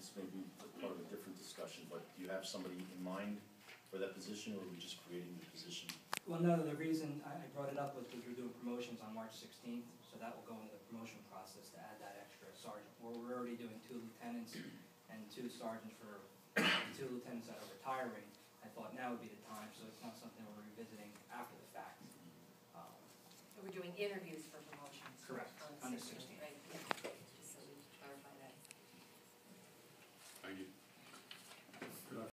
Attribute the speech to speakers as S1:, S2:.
S1: this may be part of a different discussion, but do you have somebody in mind for that position, or are we just creating the position?
S2: Well, no, the reason I brought it up was because we're doing promotions on March sixteenth, so that will go into the promotion process to add that extra sergeant. We're, already doing two lieutenants and two sergeants for, two lieutenants that are retiring. I thought now would be the time, so it's not something we're revisiting after the fact. Um,
S3: We're doing interviews for promotions.